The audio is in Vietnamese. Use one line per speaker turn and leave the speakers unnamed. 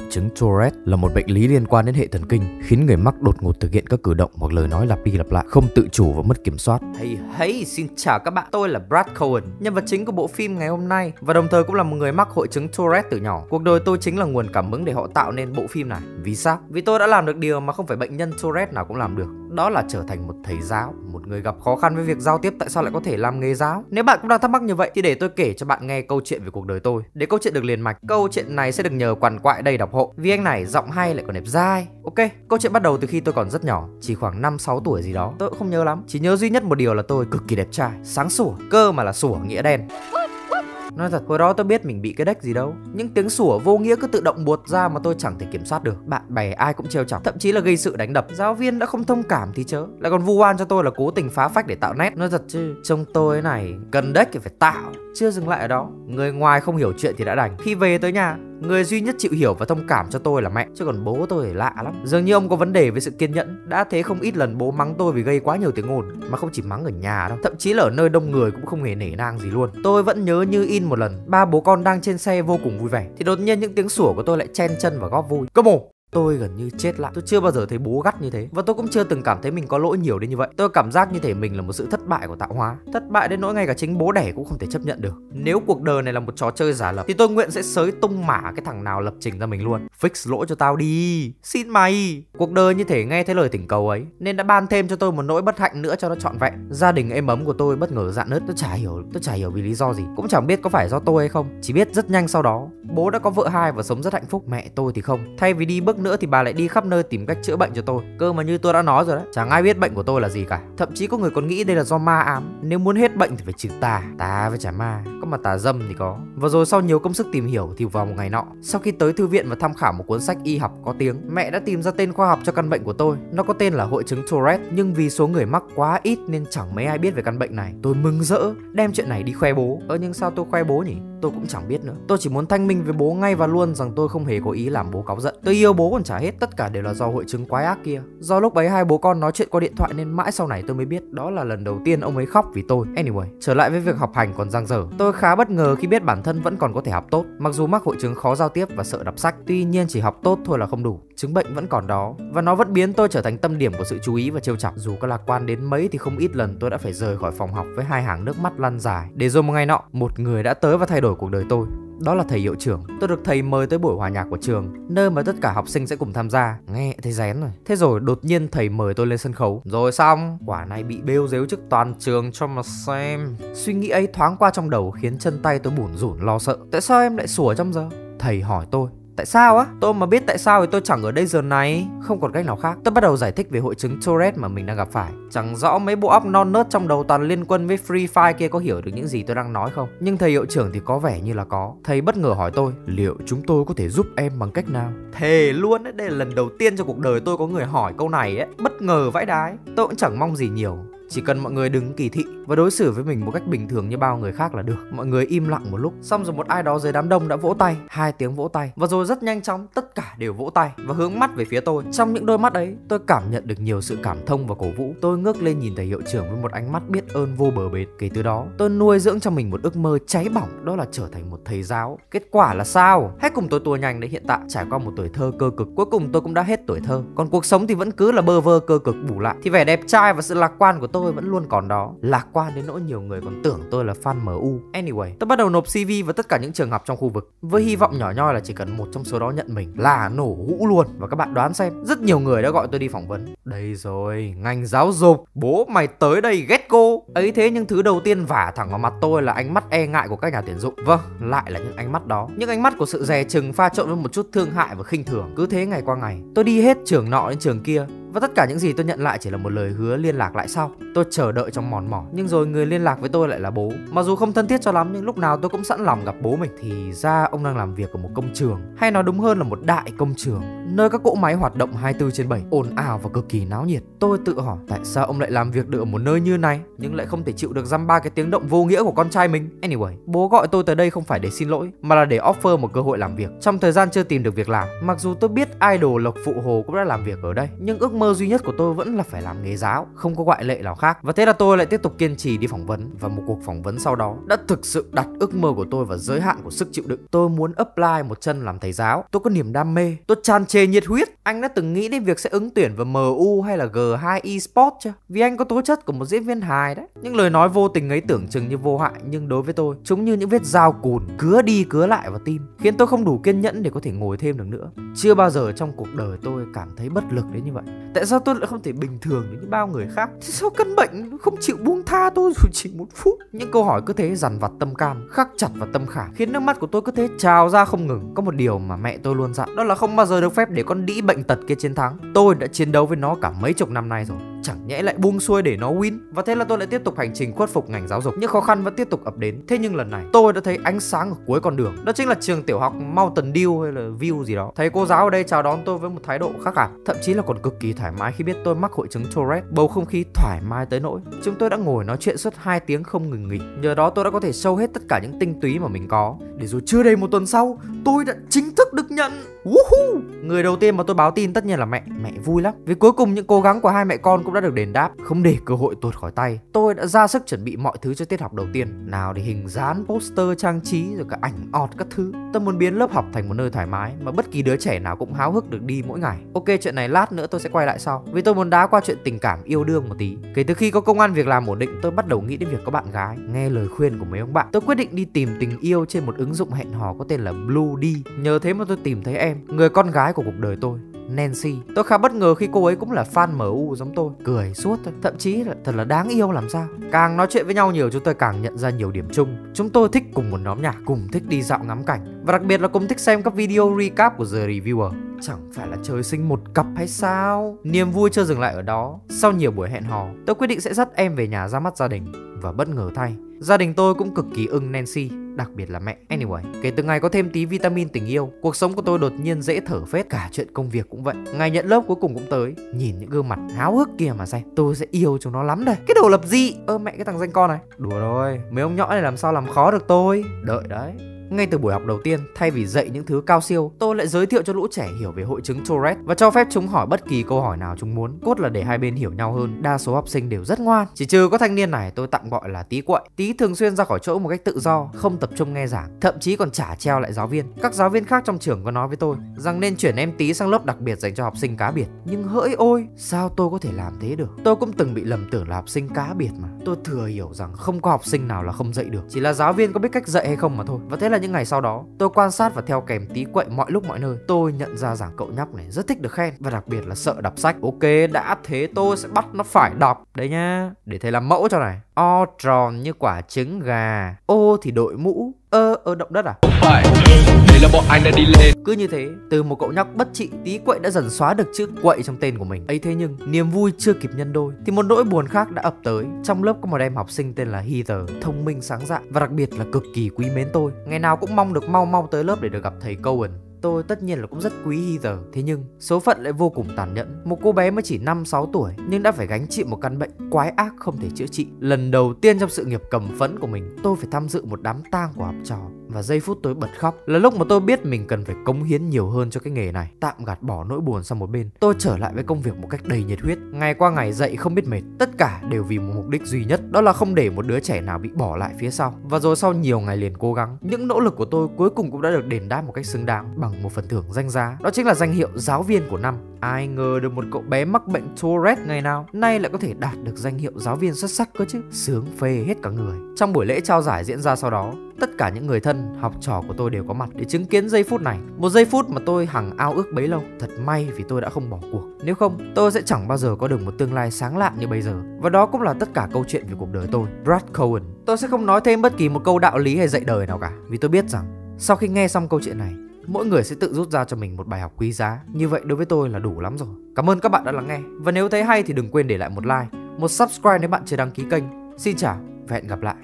Hội chứng Tourette là một bệnh lý liên quan đến hệ thần kinh, khiến người mắc đột ngột thực hiện các cử động hoặc lời nói lặp đi lặp lại, không tự chủ và mất kiểm soát.
Hey hey, xin chào các bạn, tôi là Brad Cohen, nhân vật chính của bộ phim ngày hôm nay và đồng thời cũng là một người mắc hội chứng Tourette từ nhỏ. Cuộc đời tôi chính là nguồn cảm hứng để họ tạo nên bộ phim này. Vì sao? Vì tôi đã làm được điều mà không phải bệnh nhân Tourette nào cũng làm được. Đó là trở thành một thầy giáo, một người gặp khó khăn với việc giao tiếp tại sao lại có thể làm nghề giáo. Nếu bạn cũng đang thắc mắc như vậy thì để tôi kể cho bạn nghe câu chuyện về cuộc đời tôi. Để câu chuyện được liền mạch, câu chuyện này sẽ được nhờ quằn quại đầy đọc hộ vì anh này giọng hay lại còn đẹp dai. Ok, câu chuyện bắt đầu từ khi tôi còn rất nhỏ, chỉ khoảng 5-6 tuổi gì đó. Tôi cũng không nhớ lắm, chỉ nhớ duy nhất một điều là tôi cực kỳ đẹp trai, sáng sủa, cơ mà là sủa nghĩa đen. Nói thật, hồi đó tôi biết mình bị cái đếch gì đâu. Những tiếng sủa vô nghĩa cứ tự động buột ra mà tôi chẳng thể kiểm soát được. Bạn bè ai cũng trêu chọc Thậm chí là gây sự đánh đập. Giáo viên đã không thông cảm thì chớ. Lại còn vu oan cho tôi là cố tình phá phách để tạo nét. Nói thật chứ, trông tôi này Cần đếch thì phải tạo. Chưa dừng lại ở đó Người ngoài không hiểu chuyện thì đã đành. Khi về tới nhà Người duy nhất chịu hiểu và thông cảm cho tôi là mẹ, Chứ còn bố tôi thì lạ lắm. Dường như ông có vấn đề với sự kiên nhẫn. Đã thế không ít lần bố mắng tôi vì gây quá nhiều tiếng ồn, Mà không chỉ mắng ở nhà đâu. Thậm chí là ở nơi đông người cũng không hề nể nang gì luôn. Tôi vẫn nhớ như in một lần, Ba bố con đang trên xe vô cùng vui vẻ, Thì đột nhiên những tiếng sủa của tôi lại chen chân vào góp vui. Cơ mồ Tôi gần như chết lặng Tôi chưa bao giờ thấy bố gắt như thế. Và tôi cũng chưa từng cảm thấy mình có lỗi nhiều đến như vậy. Tôi cảm giác như thể mình là một sự thất bại của tạo hóa. Thất bại đến nỗi ngay cả chính bố đẻ cũng không thể chấp nhận được. Nếu cuộc đời này là một trò chơi giả lập, Thì tôi nguyện sẽ sới tung mả cái thằng nào lập trình ra mình luôn. Fix lỗi cho tao đi. Xin mày. Cuộc đời như thể nghe thấy lời thỉnh cầu ấy, Nên đã ban thêm cho tôi một nỗi bất hạnh nữa cho nó trọn vẹn. Gia đình êm ấm của tôi bất ngờ dạn nứt. Tôi chả hiểu, Tôi chả hiểu vì lý do gì. Cũng chẳng biết có phải do tôi hay không. Chỉ biết rất nhanh sau đó, Bố đã có vợ hai và sống rất hạnh phúc. Mẹ tôi thì không. Thay vì đi bước nữa thì bà lại đi khắp nơi tìm cách chữa bệnh cho tôi. Cơ mà như tôi đã nói rồi đấy. Chẳng ai biết bệnh của tôi là gì cả. Thậm chí có người còn nghĩ đây là do ma ám. Nếu muốn hết bệnh thì phải trừ tà. Tà với trả ma. Có mà tà dâm thì có. Và rồi sau nhiều công sức tìm hiểu thì vào một ngày nọ, Sau khi tới thư viện và tham khảo một cuốn sách y học có tiếng, Mẹ đã tìm ra tên khoa học cho căn bệnh của tôi. Nó có tên là hội chứng Tourette, Nhưng vì số người mắc quá ít nên chẳng mấy ai biết về căn bệnh này. Tôi mừng rỡ, đem chuyện này đi khoe bố. Ơ, nhưng sao tôi khoe bố nhỉ? Tôi cũng chẳng biết nữa. Tôi chỉ muốn thanh minh với bố ngay và luôn rằng tôi không hề có ý làm bố cáu giận. Tôi yêu bố còn trả hết Tất cả đều là do hội chứng quái ác kia. Do lúc ấy hai bố con nói chuyện qua điện thoại nên mãi sau này tôi mới biết Đó là lần đầu tiên ông ấy khóc vì tôi. Anyway, trở lại với việc học hành còn giang dở. Tôi khá bất ngờ khi biết bản thân vẫn còn có thể học tốt Mặc dù mắc hội chứng khó giao tiếp và sợ đọc sách. Tuy nhiên chỉ học tốt thôi là không đủ Chứng bệnh vẫn còn đó. Và nó vẫn biến tôi trở thành tâm điểm của sự chú ý và trêu chọc. Dù có lạc quan đến mấy thì không ít lần tôi đã phải rời khỏi phòng học với hai hàng nước mắt lăn dài. Để rồi một ngày nọ, một người đã tới và thay đổi cuộc đời tôi đó là thầy hiệu trưởng. Tôi được thầy mời tới buổi hòa nhạc của trường, Nơi mà tất cả học sinh sẽ cùng tham gia. Nghe, thấy rén rồi. Thế rồi đột nhiên thầy mời tôi lên sân khấu. Rồi xong, Quả này bị bêu dếu trước toàn trường cho mà xem. Suy nghĩ ấy thoáng qua trong đầu Khiến chân tay tôi bủn rủn lo sợ. Tại sao em lại sủa trong giờ? Thầy hỏi tôi. Tại sao á? Tôi mà biết tại sao thì tôi chẳng ở đây giờ này. Không còn cách nào khác. Tôi bắt đầu giải thích về hội chứng Tourette mà mình đang gặp phải. Chẳng rõ mấy bộ óc non nớt trong đầu toàn liên quân với Free Fire kia có hiểu được những gì tôi đang nói không. Nhưng thầy hiệu trưởng thì có vẻ như là có. Thầy bất ngờ hỏi tôi Liệu chúng tôi có thể giúp em bằng cách nào? Thề luôn đấy, đây là lần đầu tiên trong cuộc đời tôi có người hỏi câu này ấy. Bất ngờ vãi đái. Tôi cũng chẳng mong gì nhiều chỉ cần mọi người đừng kỳ thị và đối xử với mình một cách bình thường như bao người khác là được. Mọi người im lặng một lúc, xong rồi một ai đó dưới đám đông đã vỗ tay, hai tiếng vỗ tay và rồi rất nhanh chóng tất cả đều vỗ tay và hướng mắt về phía tôi. Trong những đôi mắt ấy, tôi cảm nhận được nhiều sự cảm thông và cổ vũ. Tôi ngước lên nhìn thầy hiệu trưởng với một ánh mắt biết ơn vô bờ bến. Kể từ đó, tôi nuôi dưỡng cho mình một ước mơ cháy bỏng đó là trở thành một thầy giáo. Kết quả là sao? Hãy cùng tôi tua nhanh đến hiện tại trải qua một tuổi thơ cơ cực. Cuối cùng tôi cũng đã hết tuổi thơ. Còn cuộc sống thì vẫn cứ là bơ vơ cơ cực bù lại. Thì vẻ đẹp trai và sự lạc quan của tôi tôi vẫn luôn còn đó. Lạc quan đến nỗi nhiều người còn tưởng tôi là fan MU. Anyway, tôi bắt đầu nộp CV vào tất cả những trường học trong khu vực với hy vọng nhỏ nhoi là chỉ cần một trong số đó nhận mình là nổ hũ luôn. Và các bạn đoán xem, rất nhiều người đã gọi tôi đi phỏng vấn. Đây rồi, ngành giáo dục. Bố mày tới đây ghét cô. Ấy thế nhưng thứ đầu tiên vả thẳng vào mặt tôi là ánh mắt e ngại của các nhà tuyển dụng. Vâng, lại là những ánh mắt đó. Những ánh mắt của sự dè chừng pha trộn với một chút thương hại và khinh thường. Cứ thế ngày qua ngày, tôi đi hết trường nọ đến trường kia và tất cả những gì tôi nhận lại chỉ là một lời hứa liên lạc lại sau. Tôi chờ đợi trong mòn mỏi Nhưng rồi người liên lạc với tôi lại là bố. Mặc dù không thân thiết cho lắm nhưng lúc nào tôi cũng sẵn lòng gặp bố mình. Thì ra ông đang làm việc ở một công trường. Hay nói đúng hơn là một đại công trường. Nơi các cỗ máy hoạt động 24 trên 7 ồn ào và cực kỳ náo nhiệt. Tôi tự hỏi tại sao ông lại làm việc được ở một nơi như này? Nhưng lại không thể chịu được dăm ba cái tiếng động vô nghĩa của con trai mình. Anyway, bố gọi tôi tới đây không phải để xin lỗi Mà là để offer một cơ hội làm việc. Trong thời gian chưa tìm được việc làm Mặc dù tôi biết idol Lộc Phụ Hồ cũng đã làm việc ở đây Nhưng ước mơ duy nhất của tôi vẫn là phải làm nghề giáo, không có ngoại lệ nào khác. Và thế là tôi lại tiếp tục kiên trì đi phỏng vấn và một cuộc phỏng vấn sau đó đã thực sự đặt ước mơ của tôi vào giới hạn của sức chịu đựng. Tôi muốn apply một chân làm thầy giáo. Tôi có niềm đam mê, tôi tràn trề nhiệt huyết. Anh đã từng nghĩ đến việc sẽ ứng tuyển vào MU hay là G2 Esports chưa? Vì anh có tố chất của một diễn viên hài đấy. Những lời nói vô tình ấy tưởng chừng như vô hại nhưng đối với tôi, chúng như những vết dao cùn cứa đi cứa lại vào tim, khiến tôi không đủ kiên nhẫn để có thể ngồi thêm được nữa. Chưa bao giờ trong cuộc đời tôi cảm thấy bất lực đến như vậy. Tại sao tôi lại không thể bình thường như bao người khác? Thế sao căn bệnh không chịu buông tha tôi dù chỉ một phút? Những câu hỏi cứ thế dằn vặt tâm can, khắc chặt vào tâm khảm, khiến nước mắt của tôi cứ thế trào ra không ngừng. Có một điều mà mẹ tôi luôn dặn, đó là không bao giờ được phép để con đĩ bệnh tật kia chiến thắng. Tôi đã chiến đấu với nó cả mấy chục năm nay rồi chẳng nhẽ lại buông xuôi để nó win? Và thế là tôi lại tiếp tục hành trình khuất phục ngành giáo dục. Những khó khăn vẫn tiếp tục ập đến. Thế nhưng lần này, tôi đã thấy ánh sáng ở cuối con đường. Đó chính là trường tiểu học Mountain Dew hay là View gì đó. Thầy cô giáo ở đây chào đón tôi với một thái độ khác hẳn. Thậm chí là còn cực kỳ thoải mái khi biết tôi mắc hội chứng Tourette, bầu không khí thoải mái tới nỗi. Chúng tôi đã ngồi nói chuyện suốt 2 tiếng không ngừng nghỉ. Nhờ đó tôi đã có thể sâu hết tất cả những tinh túy mà mình có. Để rồi chưa đầy một tuần sau, tôi đã chính sức được nhận. Woohoo! Người đầu tiên mà tôi báo tin tất nhiên là mẹ Mẹ vui lắm. Vì cuối cùng những cố gắng của hai mẹ con cũng đã được đền đáp. Không để cơ hội tuột khỏi tay Tôi đã ra sức chuẩn bị mọi thứ cho tiết học đầu tiên. Nào thì hình dán, poster, trang trí Rồi cả ảnh ọt các thứ. Tôi muốn biến lớp học thành một nơi thoải mái Mà bất kỳ đứa trẻ nào cũng háo hức được đi mỗi ngày. Ok chuyện này lát nữa tôi sẽ quay lại sau. Vì tôi muốn đá qua chuyện tình cảm yêu đương một tí. Kể từ khi có công an việc làm ổn định Tôi bắt đầu nghĩ đến việc có bạn gái Nghe lời khuyên của mấy ông bạn. Tôi quyết định đi tìm tình yêu trên một ứng dụng hẹn hò có tên là Blue D. Nhờ thế mà tôi tìm thấy em, Người con gái của cuộc đời tôi, Nancy. Tôi khá bất ngờ khi cô ấy cũng là fan MU giống tôi. Cười, suốt thôi. Thậm chí là, thật là đáng yêu làm sao. Càng nói chuyện với nhau nhiều, chúng tôi càng nhận ra nhiều điểm chung. Chúng tôi thích cùng một nhóm nhạc, Cùng thích đi dạo ngắm cảnh. Và đặc biệt là cùng thích xem các video recap của The Reviewer. Chẳng phải là trời sinh một cặp hay sao? Niềm vui chưa dừng lại ở đó. Sau nhiều buổi hẹn hò, Tôi quyết định sẽ dắt em về nhà ra mắt gia đình. Và bất ngờ thay Gia đình tôi cũng cực kỳ ưng Nancy đặc biệt là mẹ. Anyway, kể từ ngày có thêm tí vitamin tình yêu, cuộc sống của tôi đột nhiên dễ thở phết, cả chuyện công việc cũng vậy. Ngày nhận lớp cuối cùng cũng tới, nhìn những gương mặt háo hức kia mà xem, tôi sẽ yêu chúng nó lắm đây. Cái đồ lập dị Ơ mẹ cái thằng danh con này. Đùa thôi, mấy ông nhỏ này làm sao làm khó được tôi. Đợi đấy. Ngay từ buổi học đầu tiên, thay vì dạy những thứ cao siêu, tôi lại giới thiệu cho lũ trẻ hiểu về hội chứng Tourette và cho phép chúng hỏi bất kỳ câu hỏi nào chúng muốn. Cốt là để hai bên hiểu nhau hơn. Đa số học sinh đều rất ngoan. Chỉ trừ có thanh niên này tôi tạm gọi là tí quậy. Tí thường xuyên ra khỏi chỗ một cách tự do, không tập trung nghe giảng, thậm chí còn trả treo lại giáo viên. Các giáo viên khác trong trường có nói với tôi rằng nên chuyển em tí sang lớp đặc biệt dành cho học sinh cá biệt. Nhưng hỡi ôi, sao tôi có thể làm thế được? Tôi cũng từng bị lầm tưởng là học sinh cá biệt mà. Tôi thừa hiểu rằng không có học sinh nào là không dạy được, chỉ là giáo viên có biết cách dạy hay không mà thôi. Và thế là những ngày sau đó, tôi quan sát và theo kèm tí quậy mọi lúc mọi nơi. Tôi nhận ra rằng cậu nhóc này rất thích được khen và đặc biệt là sợ đọc sách. Ok, đã thế tôi sẽ bắt nó phải đọc. Đấy nhá, để thầy làm mẫu cho này. O tròn như quả trứng gà. Ô thì đội mũ ơ ơ động đất à?
Không phải. Đây là bọn anh đã đi lên.
Cứ như thế từ một cậu nhóc bất trị tí quậy đã dần xóa được chữ quậy trong tên của mình. Ấy thế nhưng niềm vui chưa kịp nhân đôi thì một nỗi buồn khác đã ập tới. Trong lớp có một em học sinh tên là Heather thông minh sáng dạ và đặc biệt là cực kỳ quý mến tôi. Ngày nào cũng mong được mau mau tới lớp để được gặp thầy Cohen Tôi tất nhiên là cũng rất quý Heather Thế nhưng, số phận lại vô cùng tàn nhẫn. Một cô bé mới chỉ 5-6 tuổi, Nhưng đã phải gánh chịu một căn bệnh quái ác không thể chữa trị. Lần đầu tiên trong sự nghiệp cầm phấn của mình, Tôi phải tham dự một đám tang của học trò. Và giây phút tôi bật khóc Là lúc mà tôi biết mình cần phải cống hiến nhiều hơn cho cái nghề này. Tạm gạt bỏ nỗi buồn sang một bên. Tôi trở lại với công việc một cách đầy nhiệt huyết. Ngày qua ngày dậy không biết mệt. Tất cả đều vì một mục đích duy nhất, Đó là không để một đứa trẻ nào bị bỏ lại phía sau. Và rồi sau nhiều ngày liền cố gắng, Những nỗ lực của tôi cuối cùng cũng đã được đền đáp một cách xứng đáng Bằng một phần thưởng danh giá. Đó chính là danh hiệu giáo viên của năm. Ai ngờ được một cậu bé mắc bệnh Tourette ngày nào, Nay lại có thể đạt được danh hiệu giáo viên xuất sắc cơ chứ. Sướng phê hết cả người. Trong buổi lễ trao giải diễn ra sau đó Tất cả những người thân, học trò của tôi đều có mặt để chứng kiến giây phút này Một giây phút mà tôi hằng ao ước bấy lâu Thật may vì tôi đã không bỏ cuộc Nếu không, tôi sẽ chẳng bao giờ có được một tương lai sáng lạn như bây giờ Và đó cũng là tất cả câu chuyện về cuộc đời tôi Brad Cohen Tôi sẽ không nói thêm bất kỳ một câu đạo lý hay dạy đời nào cả Vì tôi biết rằng sau khi nghe xong câu chuyện này mỗi người sẽ tự rút ra cho mình một bài học quý giá. Như vậy đối với tôi là đủ lắm rồi. Cảm ơn các bạn đã lắng nghe. Và nếu thấy hay thì đừng quên để lại một like, một subscribe nếu bạn chưa đăng ký kênh. Xin chào và hẹn gặp lại.